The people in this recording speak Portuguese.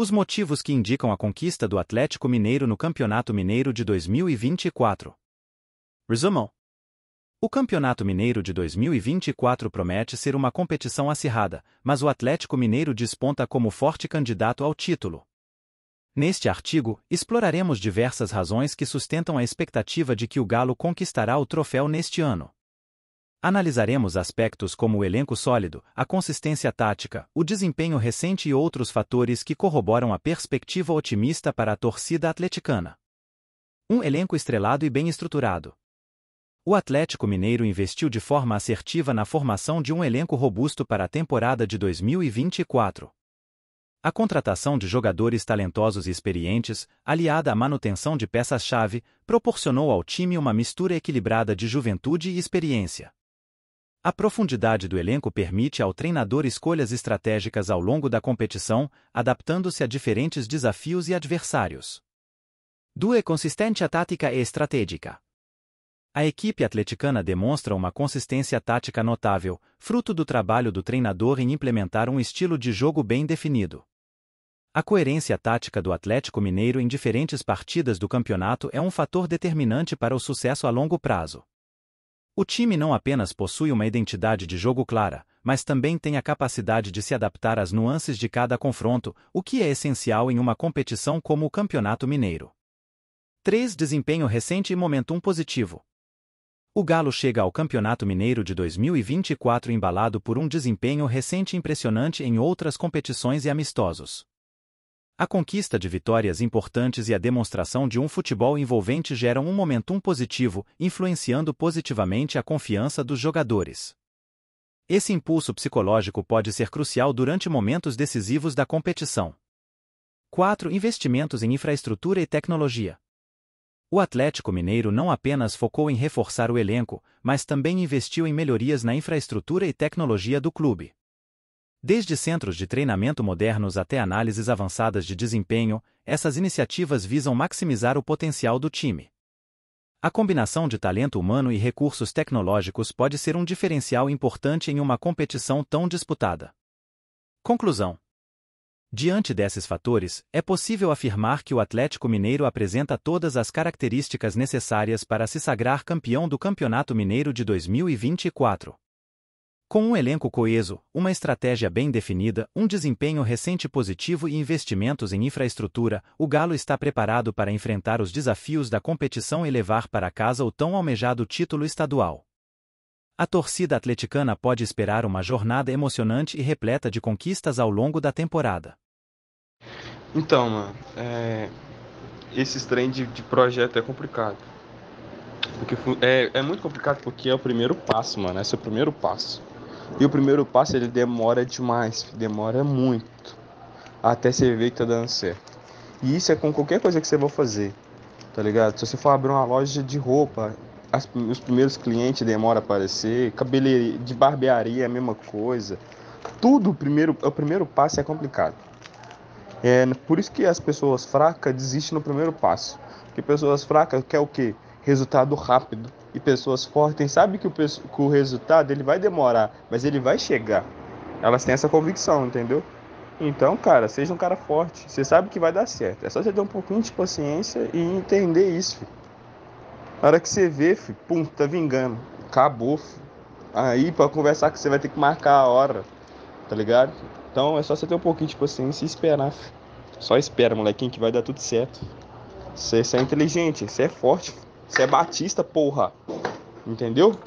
Os motivos que indicam a conquista do Atlético Mineiro no Campeonato Mineiro de 2024. Resumo. O Campeonato Mineiro de 2024 promete ser uma competição acirrada, mas o Atlético Mineiro desponta como forte candidato ao título. Neste artigo, exploraremos diversas razões que sustentam a expectativa de que o Galo conquistará o troféu neste ano. Analisaremos aspectos como o elenco sólido, a consistência tática, o desempenho recente e outros fatores que corroboram a perspectiva otimista para a torcida atleticana. Um elenco estrelado e bem estruturado, o Atlético Mineiro investiu de forma assertiva na formação de um elenco robusto para a temporada de 2024. A contratação de jogadores talentosos e experientes, aliada à manutenção de peças-chave, proporcionou ao time uma mistura equilibrada de juventude e experiência. A profundidade do elenco permite ao treinador escolhas estratégicas ao longo da competição, adaptando-se a diferentes desafios e adversários. 2. Consistência tática e estratégica. A equipe atleticana demonstra uma consistência tática notável, fruto do trabalho do treinador em implementar um estilo de jogo bem definido. A coerência tática do Atlético Mineiro em diferentes partidas do campeonato é um fator determinante para o sucesso a longo prazo. O time não apenas possui uma identidade de jogo clara, mas também tem a capacidade de se adaptar às nuances de cada confronto, o que é essencial em uma competição como o Campeonato Mineiro. 3. Desempenho recente e momentum positivo. O Galo chega ao Campeonato Mineiro de 2024 embalado por um desempenho recente impressionante em outras competições e amistosos. A conquista de vitórias importantes e a demonstração de um futebol envolvente geram um momentum positivo, influenciando positivamente a confiança dos jogadores. Esse impulso psicológico pode ser crucial durante momentos decisivos da competição. 4. Investimentos em infraestrutura e tecnologia. O Atlético Mineiro não apenas focou em reforçar o elenco, mas também investiu em melhorias na infraestrutura e tecnologia do clube. Desde centros de treinamento modernos até análises avançadas de desempenho, essas iniciativas visam maximizar o potencial do time. A combinação de talento humano e recursos tecnológicos pode ser um diferencial importante em uma competição tão disputada. Conclusão: Diante desses fatores, é possível afirmar que o Atlético Mineiro apresenta todas as características necessárias para se sagrar campeão do Campeonato Mineiro de 2024. Com um elenco coeso, uma estratégia bem definida, um desempenho recente positivo e investimentos em infraestrutura, o Galo está preparado para enfrentar os desafios da competição e levar para casa o tão almejado título estadual. A torcida atleticana pode esperar uma jornada emocionante e repleta de conquistas ao longo da temporada. Então, mano, é... esse trem de, de, projeto é complicado. Porque é, é muito complicado porque é o primeiro passo, mano. Esse é o primeiro passo. E o primeiro passo ele demora demais, demora muito. Até você ver que tá dando certo. E isso é com qualquer coisa que você for fazer, tá ligado? Se você for abrir uma loja de roupa, as, os primeiros clientes demoram a aparecer, cabeleireiro, de barbearia é a mesma coisa. Tudo, o primeiro, o primeiro passo é complicado. É por isso que as pessoas fracas desistem no primeiro passo. Porque pessoas fracas quer o quê? Resultado rápido. E pessoas fortes sabem que o, que o resultado ele vai demorar, mas ele vai chegar. Elas têm essa convicção, entendeu? Então, cara, seja um cara forte. Você sabe que vai dar certo. É só você ter um pouquinho de paciência e entender isso. Filho. Na hora que você vê, filho, pum, tá vingando. Acabou, filho. Aí, pra conversar com você, vai ter que marcar a hora. Tá ligado? Então, é só você ter um pouquinho de paciência e esperar, filho. Só espera, molequinho, que vai dar tudo certo. Você, você é inteligente, você é forte. Você é batista, porra. Entendeu?